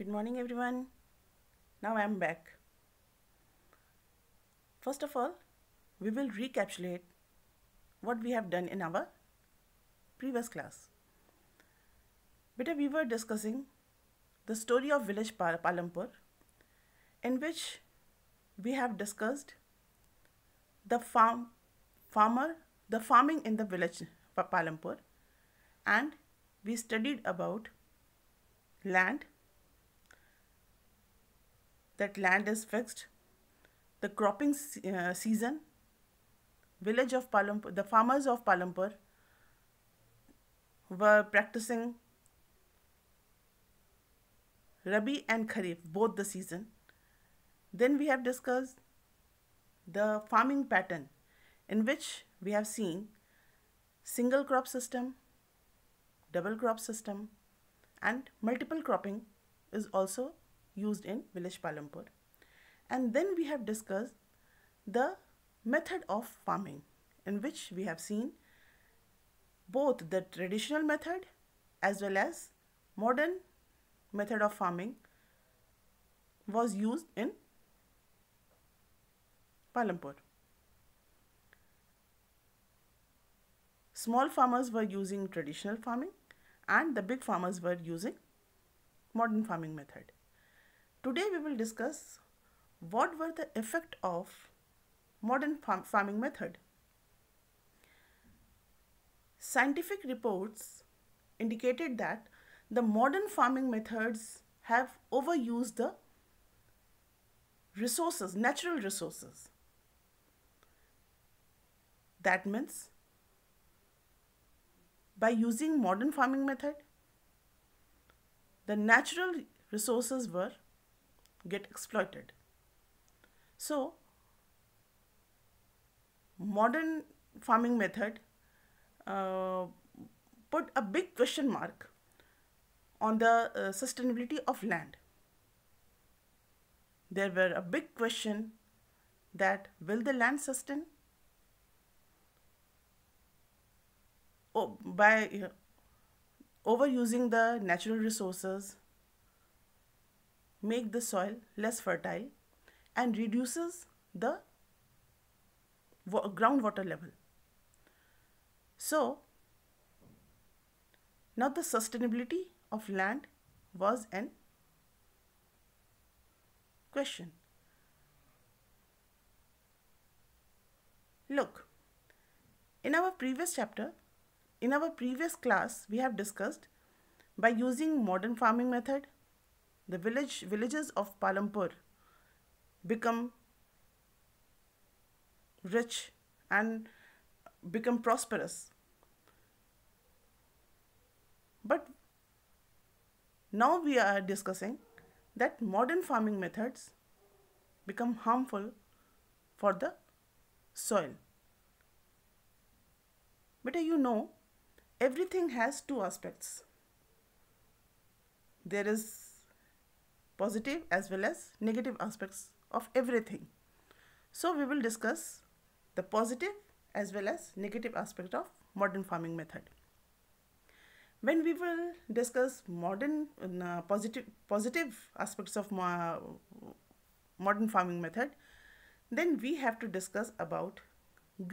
Good morning, everyone. Now I am back. First of all, we will recapitulate what we have done in our previous class. Beta, we were discussing the story of village Pal- Palampur, in which we have discussed the farm farmer, the farming in the village Palampur, and we studied about land that land is fixed the cropping uh, season village of Palampur the farmers of Palampur were practicing Rabi and Kharif both the season. Then we have discussed the farming pattern in which we have seen single crop system double crop system and multiple cropping is also used in village Palampur. And then we have discussed the method of farming in which we have seen both the traditional method as well as modern method of farming was used in Palampur. Small farmers were using traditional farming and the big farmers were using modern farming method. Today we will discuss what were the effect of modern farm farming method. Scientific reports indicated that the modern farming methods have overused the resources, natural resources. That means by using modern farming method, the natural resources were get exploited. So, modern farming method uh, put a big question mark on the uh, sustainability of land. There were a big question that will the land sustain? Oh, by uh, overusing the natural resources make the soil less fertile and reduces the groundwater level. So, now the sustainability of land was an question. Look, in our previous chapter, in our previous class, we have discussed by using modern farming method, the village villages of Palampur become rich and become prosperous. But now we are discussing that modern farming methods become harmful for the soil. But you know, everything has two aspects. There is positive as well as negative aspects of everything. So we will discuss the positive as well as negative aspect of modern farming method. When we will discuss modern uh, positive positive aspects of mo- modern farming method, then we have to discuss about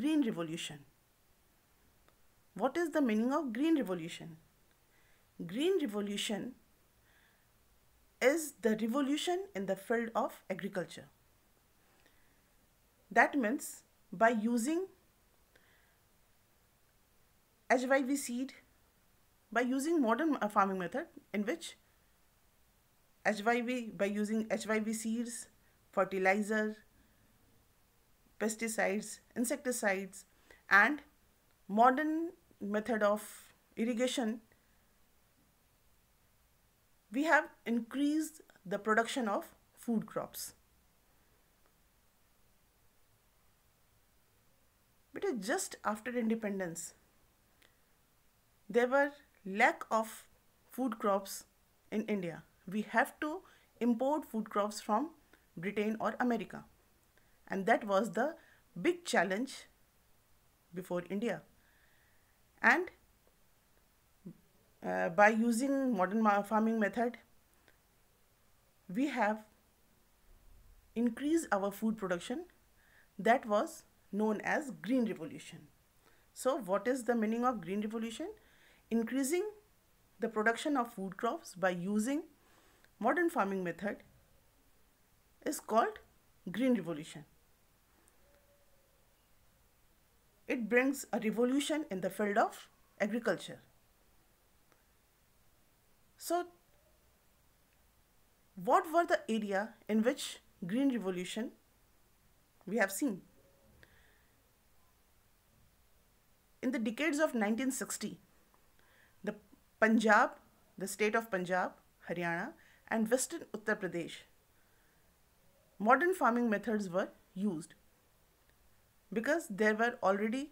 green revolution. What is the meaning of green revolution? Green revolution is the revolution in the field of agriculture. That means by using HYV seed, by using modern uh, farming method in which HYV, by using HYV seeds, fertilizer, pesticides, insecticides, and modern method of irrigation, we have increased the production of food crops. But just after independence, there were lack of food crops in India. We have to import food crops from Britain or America. And that was the big challenge before India. And uh, by using modern farming method, we have increased our food production that was known as green revolution. So what is the meaning of green revolution? Increasing the production of food crops by using modern farming method is called green revolution. It brings a revolution in the field of agriculture so what were the area in which green revolution we have seen? In the decades of 1960 the punjab the state of punjab haryana and western uttar pradesh modern farming methods were used because there were already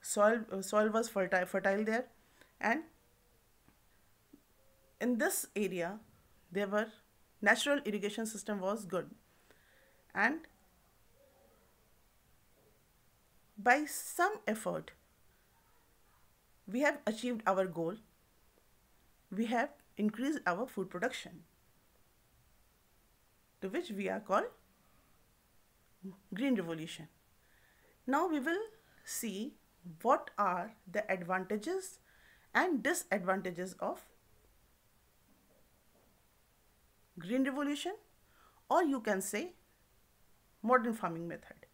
soil uh, soil was fertile fertile there and in this area there were natural irrigation system was good. And by some effort we have achieved our goal. We have increased our food production to which we are called green revolution. Now we will see what are the advantages and disadvantages of green revolution or you can say modern farming method.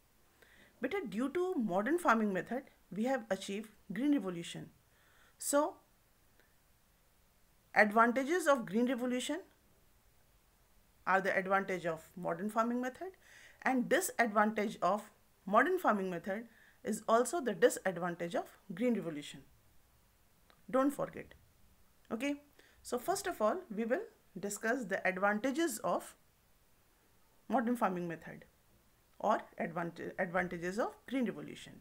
But due to modern farming method, we have achieved green revolution. So advantages of green revolution are the advantage of modern farming method and disadvantage of modern farming method is also the disadvantage of green revolution. Don't forget. Okay. So first of all, we will discuss the advantages of modern farming method or advantage, advantages of green revolution.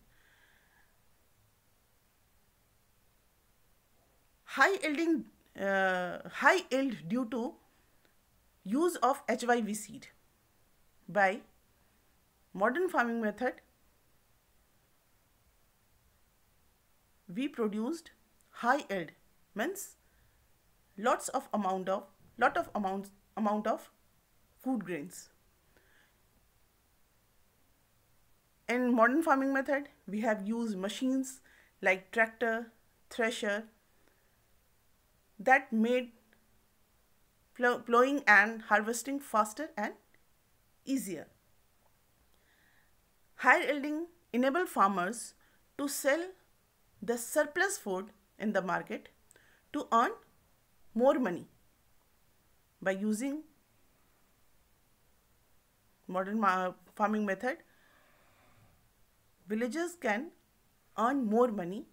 High yielding, uh, high yield due to use of HYV seed by modern farming method we produced high yield means lots of amount of lot of amounts amount of food grains. In modern farming method, we have used machines like tractor, thresher that made plowing and harvesting faster and easier. Higher yielding enable farmers to sell the surplus food in the market to earn more money by using modern farming method villagers can earn more money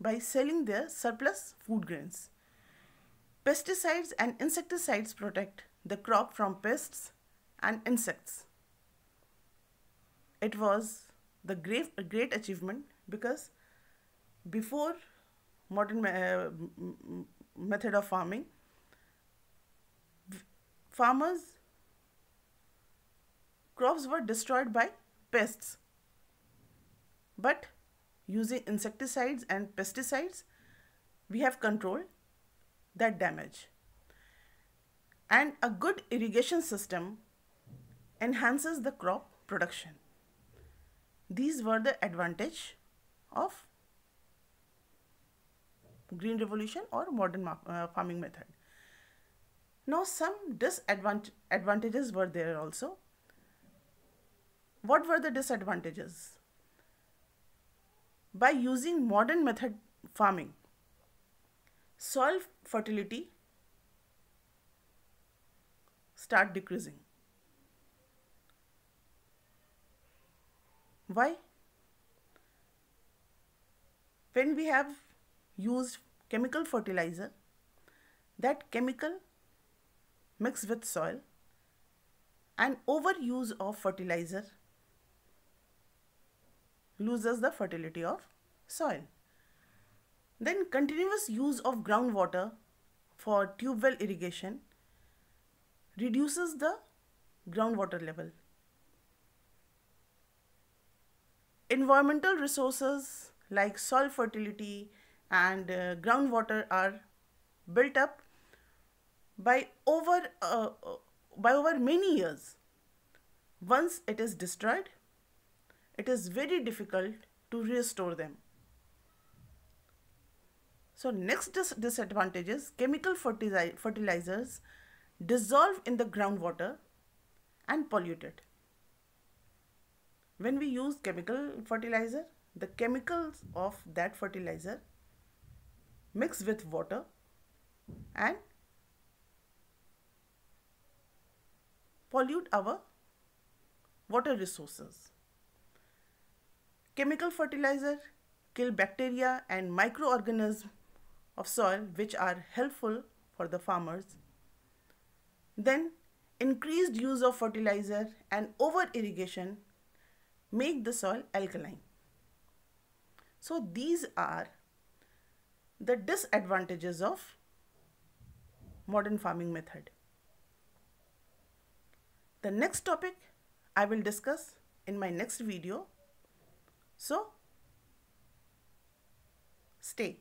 by selling their surplus food grains. Pesticides and insecticides protect the crop from pests and insects. It was the great, great achievement because before modern uh, method of farming, farmers crops were destroyed by pests. But using insecticides and pesticides we have controlled that damage. And a good irrigation system enhances the crop production. These were the advantage of green revolution or modern uh, farming method now some disadvantages were there also. What were the disadvantages? By using modern method farming, soil fertility start decreasing. Why? When we have used chemical fertilizer, that chemical mixed with soil and overuse of fertilizer loses the fertility of soil. Then continuous use of groundwater for tube well irrigation reduces the groundwater level. Environmental resources like soil fertility and uh, groundwater are built up by over uh, by over many years. Once it is destroyed, it is very difficult to restore them. So next dis disadvantage is chemical fertilizers dissolve in the groundwater and pollute it. When we use chemical fertilizer, the chemicals of that fertilizer mix with water and pollute our water resources. Chemical fertilizer kill bacteria and microorganisms of soil which are helpful for the farmers. Then increased use of fertilizer and over irrigation make the soil alkaline. So these are the disadvantages of modern farming method. The next topic I will discuss in my next video. So stay.